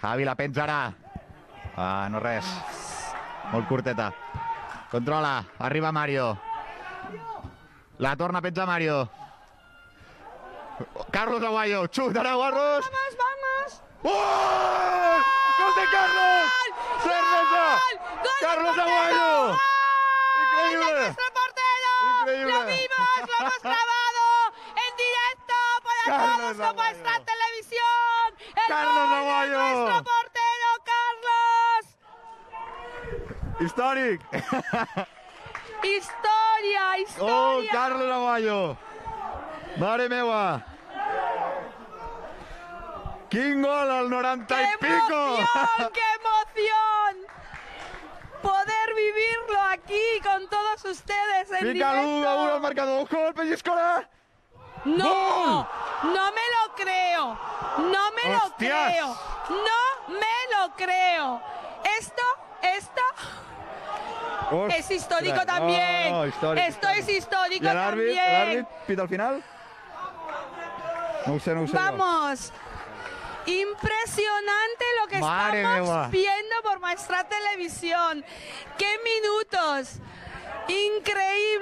Javi la penja ara. Ah, no res. Molt curteta. Controla, arriba Mario. La torna a penjar Mario. Carlos Aguayo, xuta ara, Carlos. Vamos, vamos. ¡Gol! ¡Gol de Carlos! ¡Cerveza! ¡Gol del ¡Carlos! Aguayo! ¡Gol de ¡Increíble! nuestro portero! ¡Lo vimos! ¡Lo hemos grabado! ¡En directo para Carlos todos con Aguayo. vuestra televisión! ¡El Carlos gol de Aguayo. nuestro portero, Carlos! Històric! ¡Historia! ¡Oh, ¡Historia! Carlos Aguayo! Mare meua! Quin gol al 90 ¡Qué y pico! emoción! ¡Qué emoción! Poder vivirlo aquí con todos ustedes en Fica l'1 a 1 al directo. marcador. Ojo, el pellizcola! No, no me lo creo. No me lo creo. No me lo creo. Esto es histórico también. Esto es histórico también. L'àrbit pita al final? No ho sé, no ho sé. jo. Vamos. Impresionante lo que Madre estamos viendo por nuestra televisión. ¡Qué minutos! Increíble.